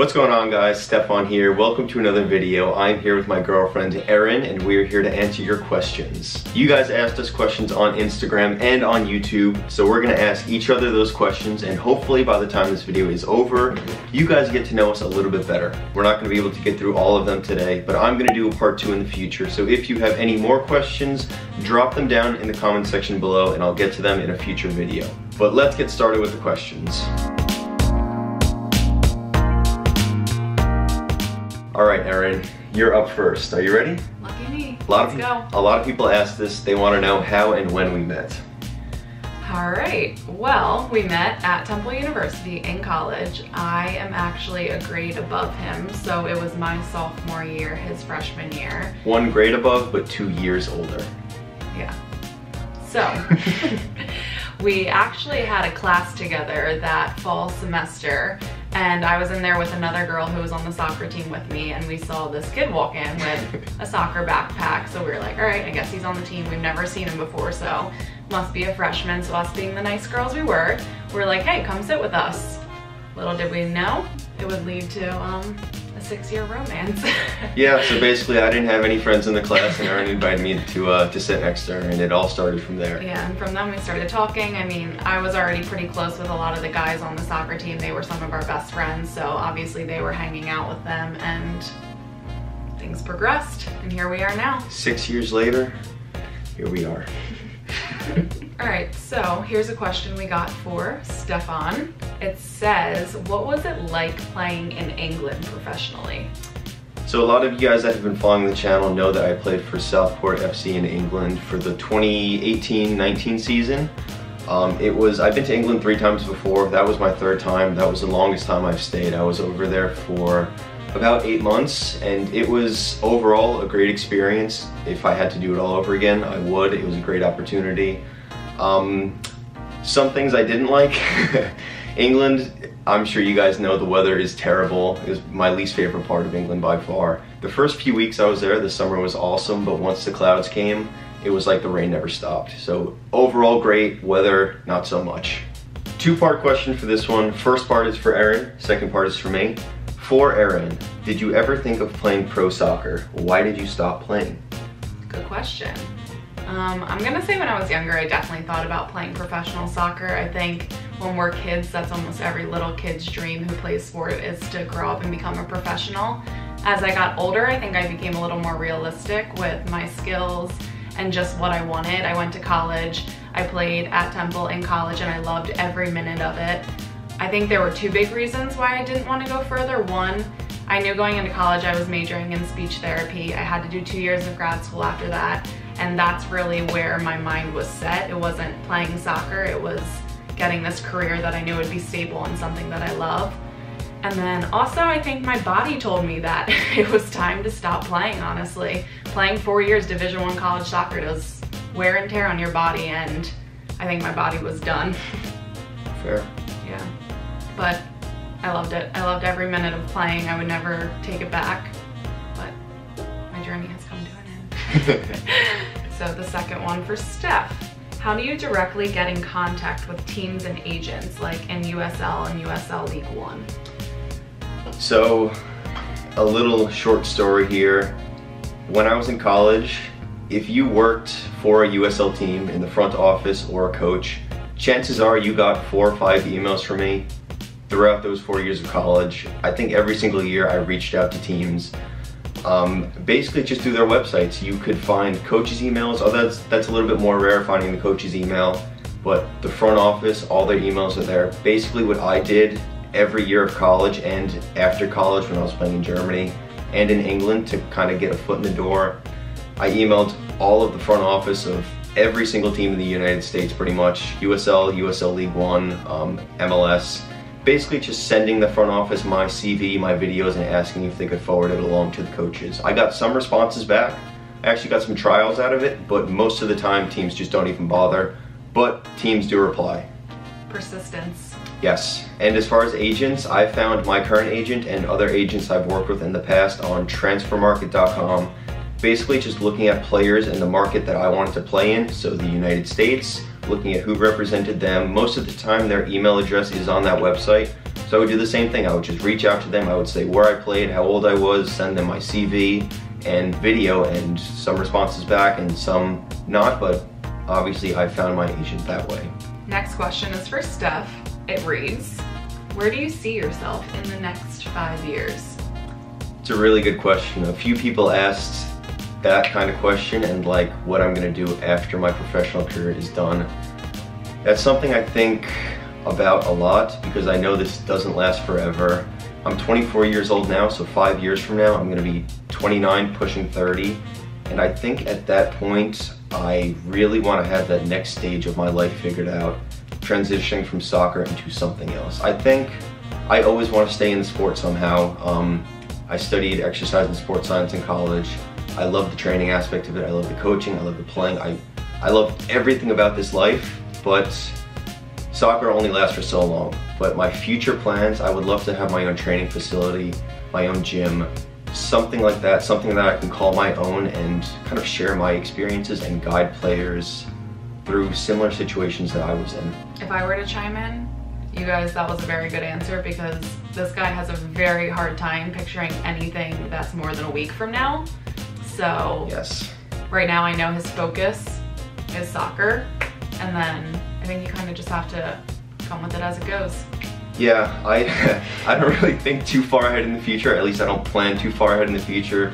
What's going on guys? Stefan here. Welcome to another video. I'm here with my girlfriend Erin and we're here to answer your questions. You guys asked us questions on Instagram and on YouTube, so we're gonna ask each other those questions and hopefully by the time this video is over, you guys get to know us a little bit better. We're not gonna be able to get through all of them today, but I'm gonna do a part two in the future. So if you have any more questions, drop them down in the comment section below and I'll get to them in a future video. But let's get started with the questions. All right, Erin, you're up first. Are you ready? Lucky me. A lot Let's of go. A lot of people ask this. They want to know how and when we met. All right. Well, we met at Temple University in college. I am actually a grade above him, so it was my sophomore year, his freshman year. One grade above, but two years older. Yeah. So, we actually had a class together that fall semester and I was in there with another girl who was on the soccer team with me and we saw this kid walk in with a soccer backpack. So we were like all right I guess he's on the team. We've never seen him before so must be a freshman. So us being the nice girls we were we are like hey come sit with us. Little did we know it would lead to um, six-year romance. Yeah so basically I didn't have any friends in the class and Erin invited me to uh, to sit next to her and it all started from there. Yeah and from then we started talking. I mean I was already pretty close with a lot of the guys on the soccer team. They were some of our best friends so obviously they were hanging out with them and things progressed and here we are now. Six years later here we are. All right so here's a question we got for Stefan it says what was it like playing in England professionally so a lot of you guys that have been following the channel know that I played for Southport FC in England for the 2018-19 season. Um, it was, I've been to England three times before. That was my third time. That was the longest time I've stayed. I was over there for about eight months and it was overall a great experience. If I had to do it all over again, I would. It was a great opportunity. Um, some things I didn't like. England, I'm sure you guys know the weather is terrible. It was my least favorite part of England by far. The first few weeks I was there, the summer was awesome, but once the clouds came, it was like the rain never stopped. So overall great, weather not so much. Two-part question for this one. First part is for Erin, second part is for me. For Erin, did you ever think of playing pro soccer? Why did you stop playing? Good question. Um, I'm gonna say when I was younger, I definitely thought about playing professional soccer. I think when we're kids, that's almost every little kid's dream who plays sport is to grow up and become a professional. As I got older, I think I became a little more realistic with my skills and just what I wanted. I went to college, I played at Temple in college and I loved every minute of it. I think there were two big reasons why I didn't want to go further. One, I knew going into college I was majoring in speech therapy. I had to do two years of grad school after that and that's really where my mind was set. It wasn't playing soccer, it was getting this career that I knew would be stable and something that I love. And then also I think my body told me that it was time to stop playing, honestly. Playing four years Division One college soccer does wear and tear on your body and I think my body was done. Fair. Yeah, but I loved it. I loved every minute of playing. I would never take it back, but my journey has come to an end. so the second one for Steph. How do you directly get in contact with teams and agents like in USL and USL League One? So, a little short story here. When I was in college, if you worked for a USL team in the front office or a coach, chances are you got four or five emails from me throughout those four years of college. I think every single year I reached out to teams. Um, basically just through their websites. You could find coaches' emails. Oh, that's, that's a little bit more rare finding the coach's email, but the front office, all their emails are there. Basically what I did every year of college and after college when I was playing in Germany and in England to kind of get a foot in the door, I emailed all of the front office of every single team in the United States pretty much, USL, USL League One, um, MLS, basically just sending the front office my CV, my videos, and asking if they could forward it along to the coaches. I got some responses back. I actually got some trials out of it, but most of the time teams just don't even bother. But teams do reply. Persistence. Yes, and as far as agents, I found my current agent and other agents I've worked with in the past on transfermarkt.com. Basically just looking at players in the market that I wanted to play in, so the United States, looking at who represented them. Most of the time their email address is on that website, So I would do the same thing. I would just reach out to them. I would say where I played, how old I was, send them my CV and video and some responses back and some not, but obviously I found my agent that way. Next question is for Steph. It reads, where do you see yourself in the next five years? It's a really good question. A few people asked that kind of question and like what I'm gonna do after my professional career is done. That's something I think about a lot because I know this doesn't last forever. I'm 24 years old now, so five years from now, I'm gonna be 29, pushing 30. And I think at that point, I really wanna have that next stage of my life figured out, transitioning from soccer into something else. I think I always wanna stay in the sport somehow. Um, I studied exercise and sports science in college. I love the training aspect of it. I love the coaching. I love the playing. I, I love everything about this life, but soccer only lasts for so long. But my future plans, I would love to have my own training facility, my own gym, something like that, something that I can call my own and kind of share my experiences and guide players through similar situations that I was in. If I were to chime in, you guys, that was a very good answer because this guy has a very hard time picturing anything that's more than a week from now. So yes. right now I know his focus is soccer and then I think you kind of just have to come with it as it goes. Yeah, I, I don't really think too far ahead in the future. At least I don't plan too far ahead in the future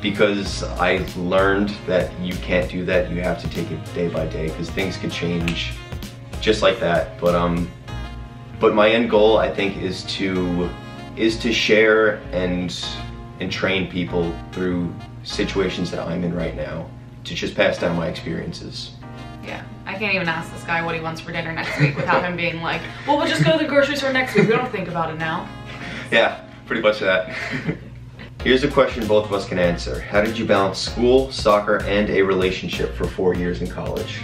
because I learned that you can't do that. You have to take it day by day because things could change just like that. But um, but my end goal I think is to is to share and and train people through situations that I'm in right now to just pass down my experiences. Yeah, I can't even ask this guy what he wants for dinner next week without him being like, well, we'll just go to the grocery store next week. We don't think about it now. Yeah, pretty much that. Here's a question both of us can answer. How did you balance school, soccer, and a relationship for four years in college?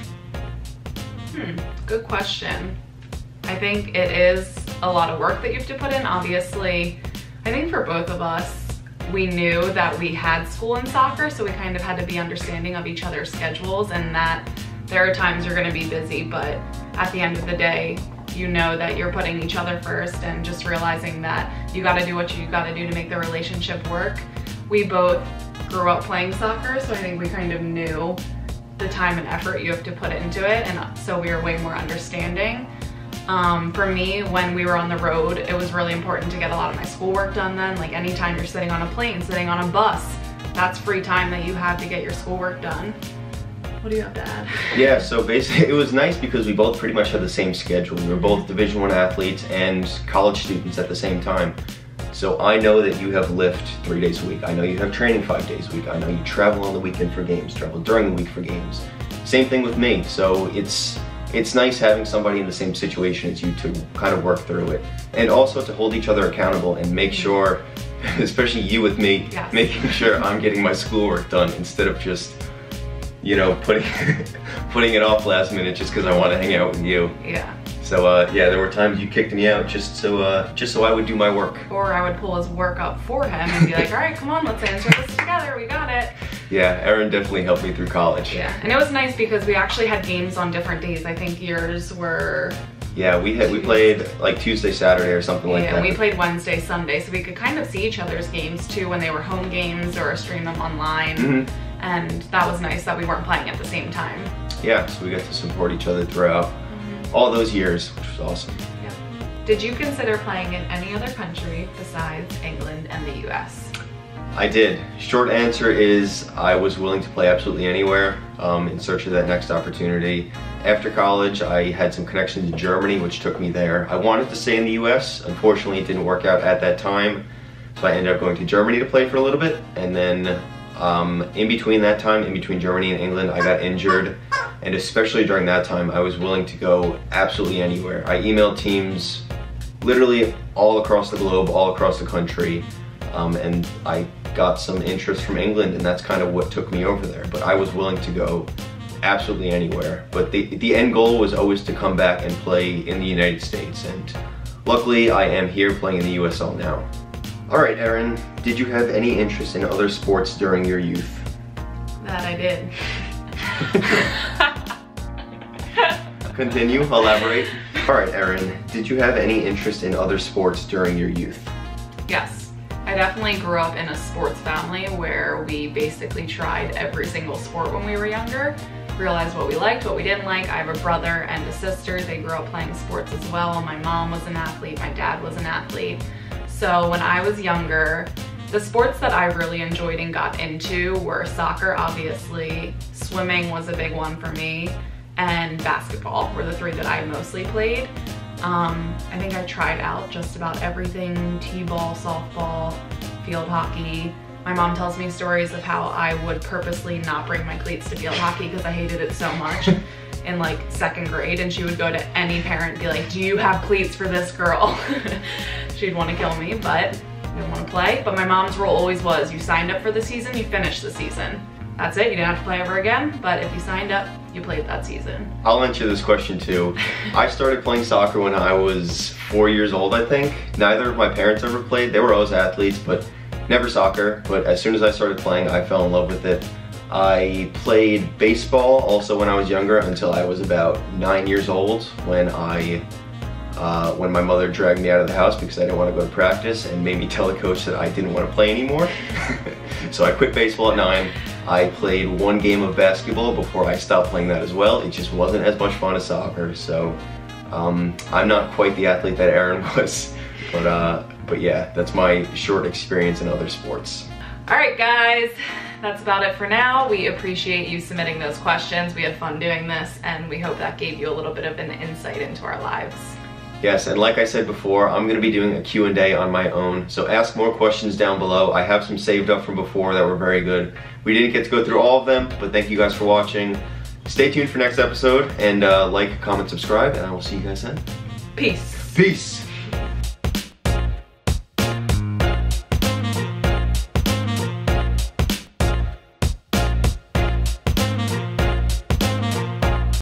Hmm, good question. I think it is a lot of work that you have to put in. Obviously, I think for both of us, we knew that we had school and soccer, so we kind of had to be understanding of each other's schedules and that there are times you're gonna be busy, but at the end of the day, you know that you're putting each other first and just realizing that you gotta do what you gotta do to make the relationship work. We both grew up playing soccer, so I think we kind of knew the time and effort you have to put into it, and so we were way more understanding. Um, for me, when we were on the road, it was really important to get a lot of my schoolwork done then. Like anytime you're sitting on a plane, sitting on a bus, that's free time that you have to get your schoolwork done. What do you have to add? Yeah, so basically it was nice because we both pretty much had the same schedule. We were both Division One athletes and college students at the same time. So I know that you have lift three days a week. I know you have training five days a week. I know you travel on the weekend for games, travel during the week for games. Same thing with me. So it's it's nice having somebody in the same situation as you to kind of work through it. And also to hold each other accountable and make sure, especially you with me, yes. making sure I'm getting my schoolwork done instead of just you know, putting putting it off last minute just because I want to hang out with you. Yeah. So uh, yeah, there were times you kicked me out just so uh, just so I would do my work. Or I would pull his work up for him and be like, all right, come on, let's answer this together. We got it. Yeah, Erin definitely helped me through college. Yeah, and it was nice because we actually had games on different days. I think yours were. Yeah, we had we played like Tuesday, Saturday, or something like that. yeah, we played Wednesday, Sunday, so we could kind of see each other's games too when they were home games or stream them online. Mhm. And that was nice that we weren't playing at the same time. Yeah, so we got to support each other throughout all those years, which was awesome. Yeah. Did you consider playing in any other country besides England and the US? I did. Short answer is I was willing to play absolutely anywhere um, in search of that next opportunity. After college, I had some connections in Germany, which took me there. I wanted to stay in the US. Unfortunately, it didn't work out at that time. So I ended up going to Germany to play for a little bit. And then um, in between that time, in between Germany and England, I got injured. And especially during that time, I was willing to go absolutely anywhere. I emailed teams literally all across the globe, all across the country. Um, and I got some interest from England, and that's kind of what took me over there. But I was willing to go absolutely anywhere. But the, the end goal was always to come back and play in the United States. And luckily, I am here playing in the USL now. All right, Erin, did you have any interest in other sports during your youth? That I did. Continue, elaborate. All right, Erin, did you have any interest in other sports during your youth? Definitely grew up in a sports family where we basically tried every single sport when we were younger, realized what we liked, what we didn't like. I have a brother and a sister. They grew up playing sports as well. My mom was an athlete, my dad was an athlete. So when I was younger, the sports that I really enjoyed and got into were soccer, obviously, swimming was a big one for me, and basketball were the three that I mostly played. Um, I think I tried out just about everything, t-ball, softball, field hockey. My mom tells me stories of how I would purposely not bring my cleats to field hockey because I hated it so much in like second grade and she would go to any parent and be like, do you have cleats for this girl? She'd want to kill me, but I didn't want to play. But my mom's rule always was, you signed up for the season, you finish the season. That's it, you didn't have to play ever again, but if you signed up, you played that season. I'll answer this question too. I started playing soccer when I was four years old, I think. Neither of my parents ever played. They were always athletes, but never soccer. But as soon as I started playing, I fell in love with it. I played baseball also when I was younger until I was about nine years old when I uh, when my mother dragged me out of the house because I didn't want to go to practice and made me tell the coach that I didn't want to play anymore. so I quit baseball at nine. I played one game of basketball before I stopped playing that as well. It just wasn't as much fun as soccer. So um, I'm not quite the athlete that Erin was, but uh, but yeah, that's my short experience in other sports. All right, guys, that's about it for now. We appreciate you submitting those questions. We had fun doing this, and we hope that gave you a little bit of an insight into our lives. Yes, and like I said before, I'm going to be doing a Q&A on my own, so ask more questions down below. I have some saved up from before that were very good. We didn't get to go through all of them, but thank you guys for watching. Stay tuned for next episode, and uh, like, comment, subscribe, and I will see you guys then. Peace. Peace!